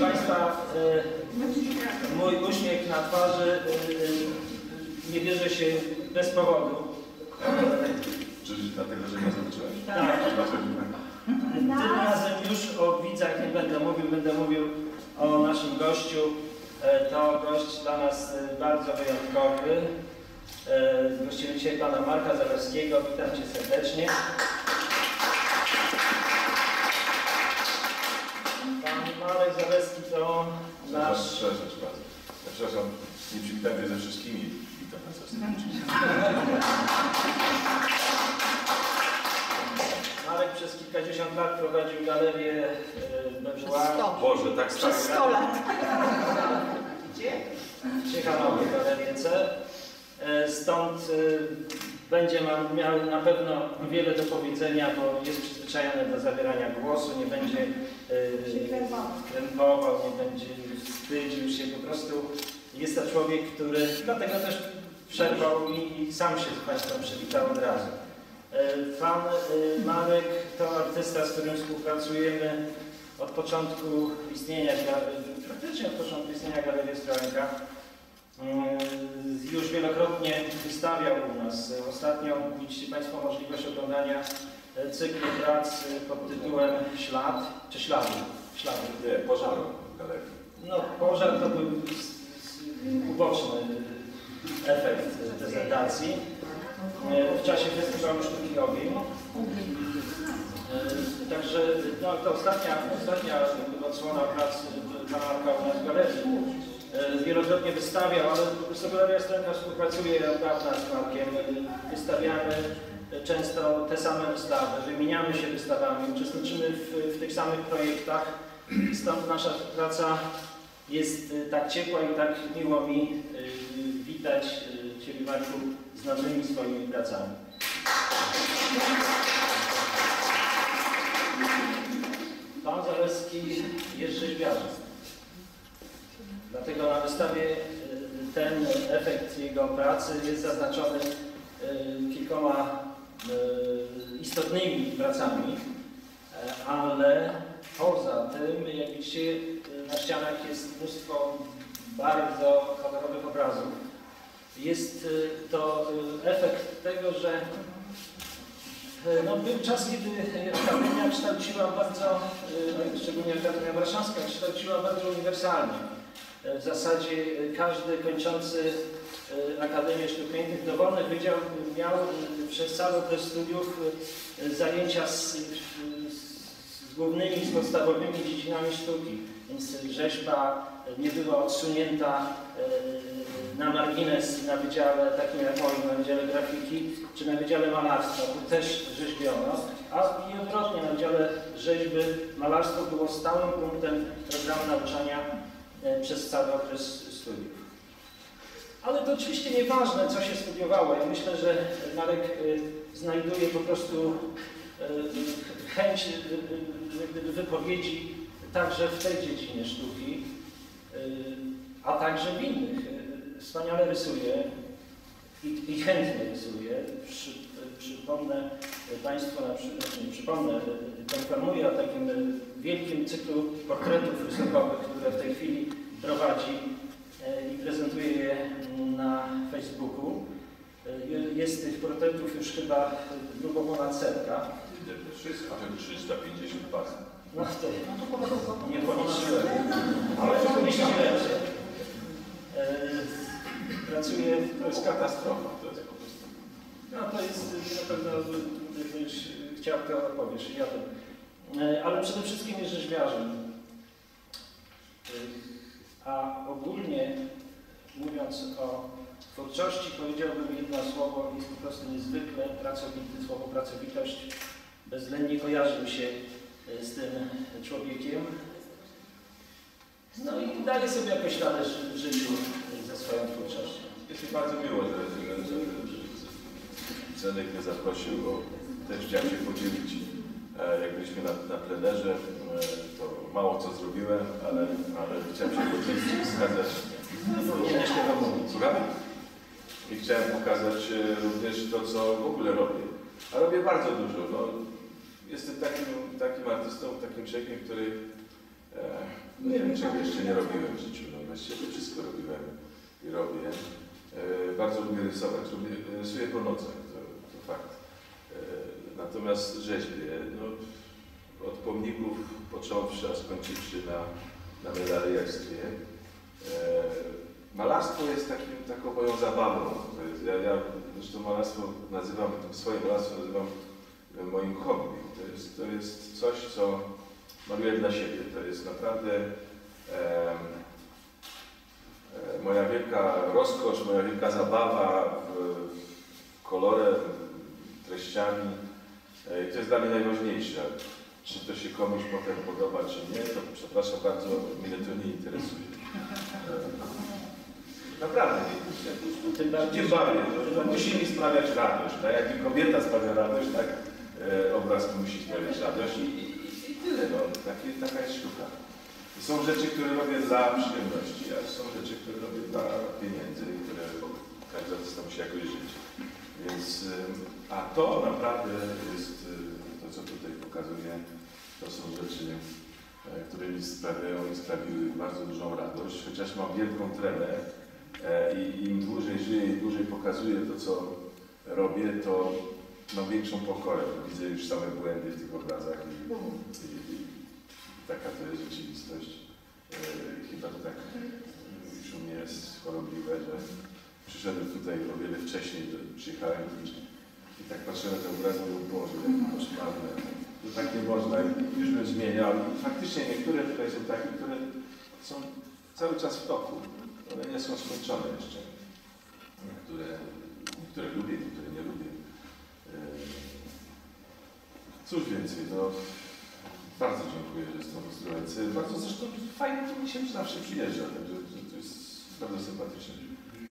Państwa, y, mój uśmiech na twarzy y, y, nie bierze się bez powodu. Czy dlatego, że nie zobaczyłeś? Tak. Tym razem już o widzach nie będę mówił, będę mówił o naszym gościu. E, To gość dla nas e, bardzo wyjątkowy. E, Gościmy dzisiaj pana Marka Zalewskiego. Witam cię serdecznie. Marek Zalewski to Nasz... Przepraszam, przepraszam. Przepraszam, nie przywitałem się ze wszystkimi. Witam was. Marek przez kilkadziesiąt lat prowadził galerię Przez sto. Boże, tak Przez stary. 100 lat. Ciekawe galeriece. E, Stąd e, będzie miał na pewno wiele do powiedzenia, bo jest przyzwyczajony do zabierania głosu, nie będzie e, krępował, nie będzie wstydził się, po prostu jest to człowiek, który dlatego też przerwał i, i sam się z Państwem przywitał od razu. E, Pan e, Marek to artysta, z którym współpracujemy od początku istnienia, praktycznie od początku istnienia Galerii Ostrołęka. Wielokrotnie wystawiał u nas. Ostatnio mieliście Państwo możliwość oglądania e, cyklu prac e, pod tytułem Ślad, czy Ślady? Ślady. Nie, pożaru w galerii. No, pożar to był uboczny efekt prezentacji. E, W czasie festiwalu Sztuki Ogień. Także no, to ostatnia, ostatnia odsłona prac pana Marka u nas w galerii. Wielokrotnie wystawiał, ale Galeria Stronka współpracuje od dawna z Markiem. E, Wystawiamy e, często te same wystawy, wymieniamy się wystawami, uczestniczymy w, w tych samych projektach. Stąd nasza praca jest e, tak ciepła i tak miło mi witać Ciebie Marku z nowymi swoimi pracami. Pan Zaleski jest rzeźbiarzem. Dlatego na wystawie y, ten efekt jego pracy jest zaznaczony y, kilkoma y, istotnymi pracami, e, ale poza tym, jak widzicie, na ścianach jest mnóstwo bardzo kolorowych obrazów. Jest to efekt tego, że No, był czas, kiedy Akademia kształciła bardzo, e, szczególnie Akademia Warszawska, kształciła bardzo uniwersalnie. E, W zasadzie e, każdy kończący e, Akademię Sztuk Pięknych dowolny wydział miał przez cały okres studiów zajęcia z, z, głównymi, z podstawowymi dziedzinami sztuki. Więc rzeźba nie była odsunięta na margines na wydziale takim jak moim, na wydziale grafiki, czy na wydziale malarstwa, tu też rzeźbiono, a i odwrotnie, na wydziale rzeźby malarstwo było stałym punktem programu nauczania przez cały okres studiów. Ale to oczywiście nieważne, co się studiowało. Ja myślę, że Marek e, znajduje po prostu e, chęć e, e, wypowiedzi także w tej dziedzinie sztuki, e, a także w innych. E, Wspaniale rysuje i, chętnie rysuje. Przy, przypomnę Państwu, na przykład, znaczy nie przypomnę, poinformuję o takim wielkim cyklu portretów rysunkowych, które w tej chwili prowadzi e, i prezentuje je na Facebooku. E, Jest tych portretów już chyba grubo ponad setka. 350 par. No to nie policzyłem, ale to pomyśliłem, że e, pracuję, To jest katastrofa, to jest po prostu. no to jest na pewno, chciał to opowiesz. E, Ale przede wszystkim jest rzeźbiarzem. E, A ogólnie mówiąc o twórczości, powiedziałbym jedno słowo, jest po prostu niezwykle pracowity, słowo pracowitość bezwzględnie kojarzy mi się e, z tym człowiekiem. No i daje sobie jakoś radę w życiu ze swoją twórczością. Jest mi bardzo miło, że, że, że Zenek mnie zaprosił, bo też chciałem się podzielić. E, Jak byliśmy na, na plenerze, e, to mało co zrobiłem, ale, ale chciałem się podzielić i wskazać. I chciałem pokazać e, również to, co w ogóle robię. A robię bardzo dużo. No, jestem takim, takim artystą, takim człowiekiem, który e, nie wiem czego jeszcze nie robiłem w życiu, no właściwie wszystko robiłem i robię. Bardzo lubię rysować, rysuję po nocach, to, to fakt. Natomiast rzeźbię, no, od pomników począwszy, a skończywszy na, na medaliarstwie. E, malarstwo jest takim, taką moją zabawą. Jest, ja, ja zresztą malarstwo nazywam, swoje malarstwo nazywam e, moim hobby. To jest, to jest coś, co maluję dla siebie. To jest naprawdę e, moja wielka rozkosz, moja wielka zabawa w, w kolorem, treściami. E, I to jest dla mnie najważniejsze. Czy to się komuś potem podoba, czy nie, to przepraszam bardzo, mnie to nie interesuje. E, Naprawdę, nie. Bardziej, Tym bardziej, to, to musi mi sprawiać radość, tak? Jak i kobieta sprawia radość, tak? E, obraz musi sprawiać radość i, i, i tyle, no. Takie, taka jest sztuka. Są rzeczy, które robię dla przyjemności, a są rzeczy, które robię dla pieniędzy, które każdy artysta musi jakoś żyć. Więc, a to naprawdę jest e, to, co tutaj pokazuję, to są rzeczy, e, które mi sprawiają i sprawiły bardzo dużą radość, chociaż mam wielką tremę, E, I im dłużej żyję i dłużej pokazuję to, co robię, to mam większą pokorę. Widzę już same błędy w tych obrazach i, i, i taka to jest rzeczywistość. Chyba to tak już u mnie jest chorobliwe, że przyszedłem tutaj o wiele wcześniej, przyjechałem i, i tak patrzę na te obrazy mówię, Boże, jak koszmarne. To tak nie można już bym zmieniał. I faktycznie niektóre tutaj są takie, które są cały czas w toku. One nie są skończone jeszcze. Niektóre, niektóre lubię, niektóre nie lubię. Eee, Cóż więcej, no bardzo dziękuję, że jestem w Ostrołęce. Bardzo zresztą fajnie tu mi się zawsze przyjeżdża, także to jest bardzo sympatyczne.